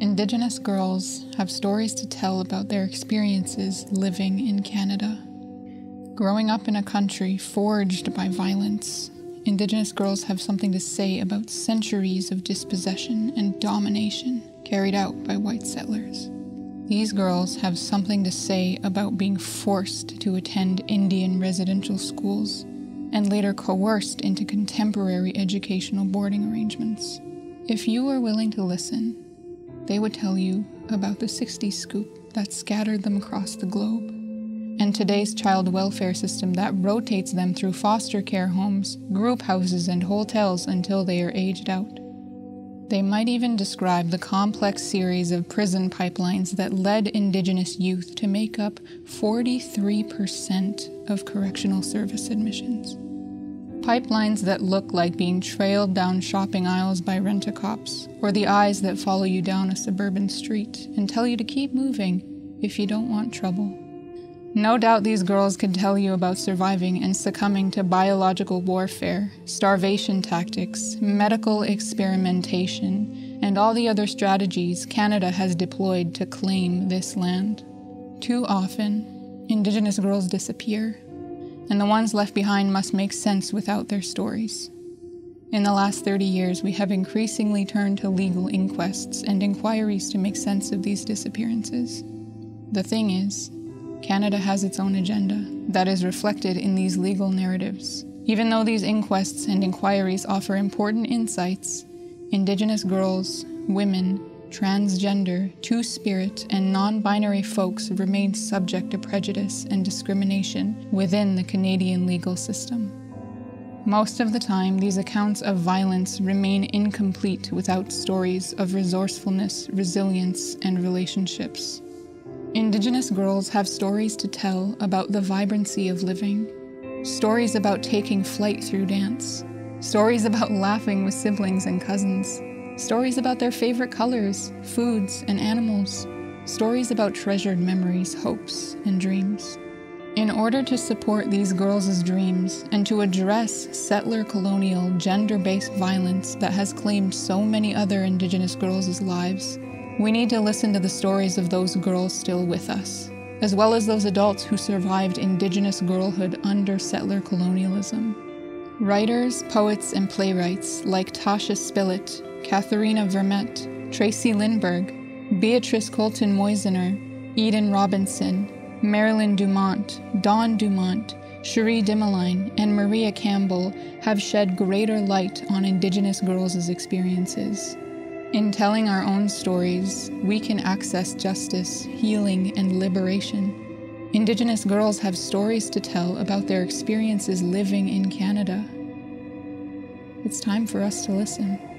Indigenous girls have stories to tell about their experiences living in Canada. Growing up in a country forged by violence, Indigenous girls have something to say about centuries of dispossession and domination carried out by white settlers. These girls have something to say about being forced to attend Indian residential schools and later coerced into contemporary educational boarding arrangements. If you are willing to listen, they would tell you about the 60s scoop that scattered them across the globe and today's child welfare system that rotates them through foster care homes, group houses, and hotels until they are aged out. They might even describe the complex series of prison pipelines that led Indigenous youth to make up 43% of correctional service admissions. Pipelines that look like being trailed down shopping aisles by rent a cops, or the eyes that follow you down a suburban street and tell you to keep moving if you don't want trouble. No doubt these girls could tell you about surviving and succumbing to biological warfare, starvation tactics, medical experimentation, and all the other strategies Canada has deployed to claim this land. Too often, Indigenous girls disappear, and the ones left behind must make sense without their stories. In the last 30 years, we have increasingly turned to legal inquests and inquiries to make sense of these disappearances. The thing is, Canada has its own agenda that is reflected in these legal narratives. Even though these inquests and inquiries offer important insights, Indigenous girls, women, transgender, two spirit, and non binary folks remain subject to prejudice and discrimination within the Canadian legal system. Most of the time, these accounts of violence remain incomplete without stories of resourcefulness, resilience, and relationships. Indigenous girls have stories to tell about the vibrancy of living, stories about taking flight through dance, stories about laughing with siblings and cousins, stories about their favorite colors, foods, and animals, stories about treasured memories, hopes, and dreams. In order to support these girls' dreams and to address settler colonial gender based violence that has claimed so many other Indigenous girls' lives, we need to listen to the stories of those girls still with us, as well as those adults who survived Indigenous girlhood under settler colonialism. Writers, poets, and playwrights like Tasha Spillett, Katherena Vermette, Tracey Lindberg, Beatrice Culleton Mosionier, Eden Robinson, Marilyn Dumont, Dawn Dumont, Cherie Dimaline, and Maria Campbell have shed greater light on Indigenous girls' experiences. In telling our own stories, we can access justice, healing, and liberation. Indigenous girls have stories to tell about their experiences living in Canada. It's time for us to listen.